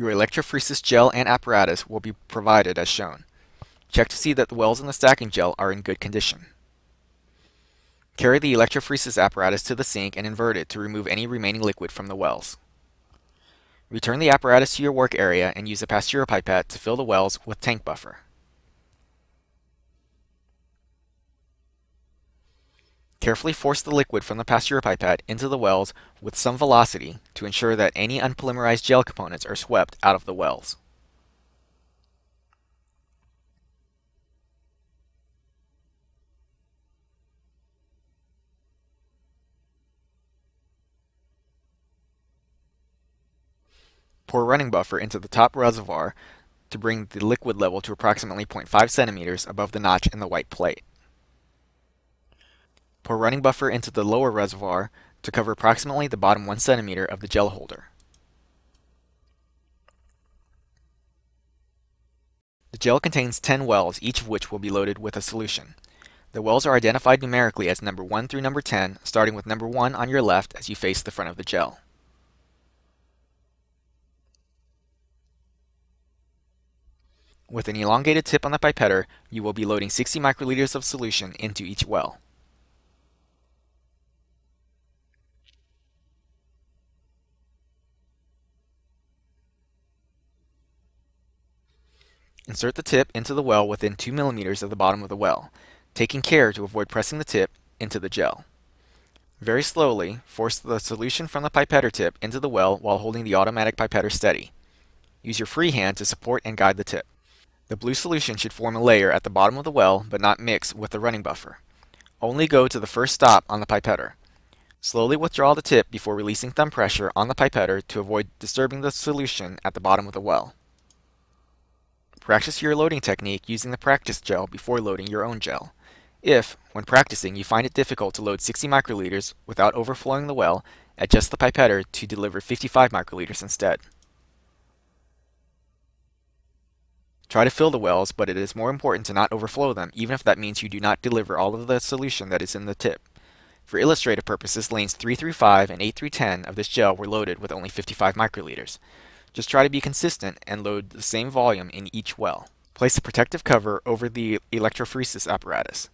Your electrophoresis gel and apparatus will be provided as shown. Check to see that the wells in the stacking gel are in good condition. Carry the electrophoresis apparatus to the sink and invert it to remove any remaining liquid from the wells. Return the apparatus to your work area and use a Pasteur pipette to fill the wells with tank buffer. Carefully force the liquid from the Pasteur pipette into the wells with some velocity to ensure that any unpolymerized gel components are swept out of the wells. Pour running buffer into the top reservoir to bring the liquid level to approximately 0.5 centimeters above the notch in the white plate. Pour running buffer into the lower reservoir to cover approximately the bottom 1 centimeter of the gel holder. The gel contains 10 wells, each of which will be loaded with a solution. The wells are identified numerically as number 1 through number 10, starting with number 1 on your left as you face the front of the gel. With an elongated tip on the pipetter, you will be loading 60 microliters of solution into each well. Insert the tip into the well within 2 millimeters of the bottom of the well, taking care to avoid pressing the tip into the gel. Very slowly, force the solution from the pipetter tip into the well while holding the automatic pipetter steady. Use your free hand to support and guide the tip. The blue solution should form a layer at the bottom of the well, but not mix with the running buffer. Only go to the first stop on the pipetter. Slowly withdraw the tip before releasing thumb pressure on the pipetter to avoid disturbing the solution at the bottom of the well. Practice your loading technique using the practice gel before loading your own gel. If, when practicing, you find it difficult to load 60 microliters without overflowing the well, adjust the pipetter to deliver 55 microliters instead. Try to fill the wells, but it is more important to not overflow them, even if that means you do not deliver all of the solution that is in the tip. For illustrative purposes, lanes 3 through 5 and 8 through 10 of this gel were loaded with only 55 microliters. Just try to be consistent and load the same volume in each well. Place a protective cover over the electrophoresis apparatus.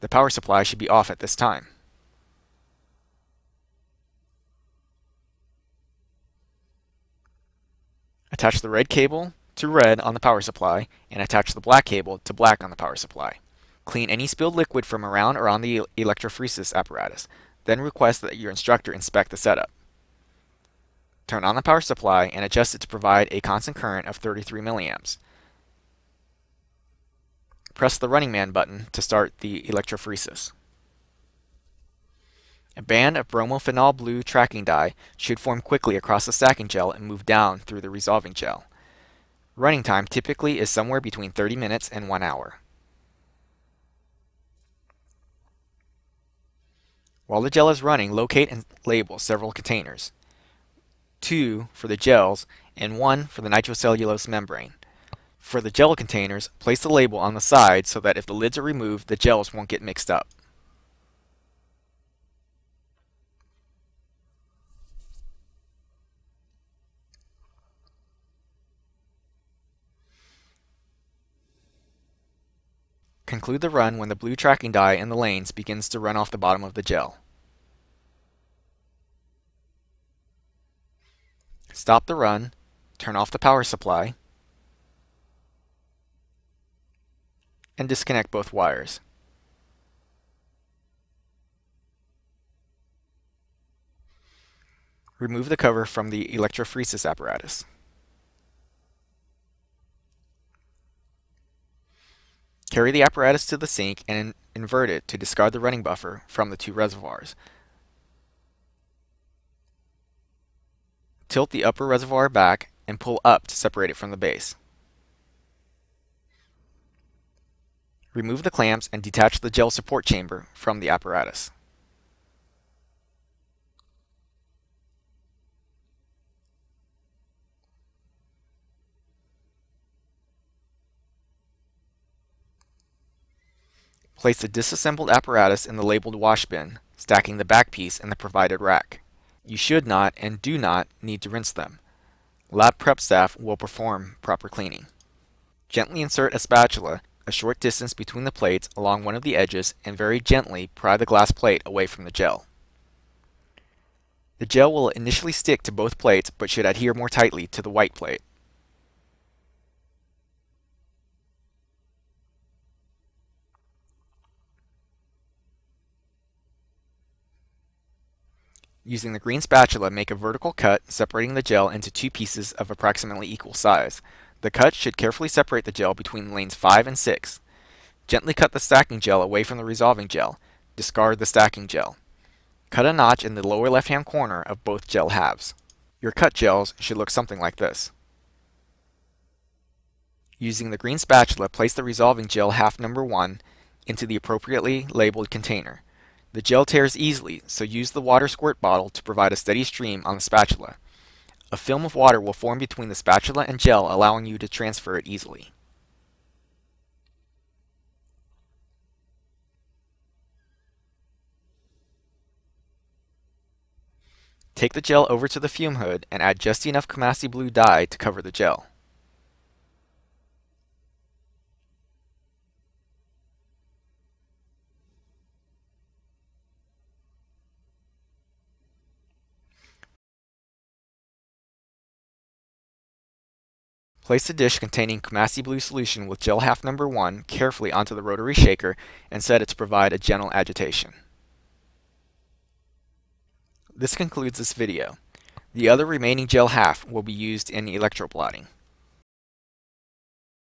The power supply should be off at this time. Attach the red cable to red on the power supply and attach the black cable to black on the power supply. Clean any spilled liquid from around or on the electrophoresis apparatus, then request that your instructor inspect the setup. Turn on the power supply and adjust it to provide a constant current of 33 milliamps. Press the running man button to start the electrophoresis. A band of bromophenol blue tracking dye should form quickly across the stacking gel and move down through the resolving gel. Running time typically is somewhere between 30 minutes and 1 hour. While the gel is running, locate and label several containers. Two for the gels and one for the nitrocellulose membrane. For the gel containers, place the label on the side so that if the lids are removed, the gels won't get mixed up. Conclude the run when the blue tracking dye in the lanes begins to run off the bottom of the gel. Stop the run, turn off the power supply, and disconnect both wires. Remove the cover from the electrophoresis apparatus. Carry the apparatus to the sink and invert it to discard the running buffer from the two reservoirs. Tilt the upper reservoir back and pull up to separate it from the base. Remove the clamps and detach the gel support chamber from the apparatus. Place the disassembled apparatus in the labeled wash bin, stacking the back piece in the provided rack. You should not and do not need to rinse them. Lab prep staff will perform proper cleaning. Gently insert a spatula a short distance between the plates along one of the edges and very gently pry the glass plate away from the gel. The gel will initially stick to both plates but should adhere more tightly to the white plate. Using the green spatula, make a vertical cut separating the gel into two pieces of approximately equal size. The cut should carefully separate the gel between lanes 5 and 6. Gently cut the stacking gel away from the resolving gel. Discard the stacking gel. Cut a notch in the lower left-hand corner of both gel halves. Your cut gels should look something like this. Using the green spatula, place the resolving gel half number 1 into the appropriately labeled container. The gel tears easily, so use the water squirt bottle to provide a steady stream on the spatula. A film of water will form between the spatula and gel, allowing you to transfer it easily. Take the gel over to the fume hood and add just enough Coomassie Blue dye to cover the gel. Place the dish containing Coomassie Blue solution with gel half number 1 carefully onto the rotary shaker and set it to provide a gentle agitation. This concludes this video. The other remaining gel half will be used in electroblotting.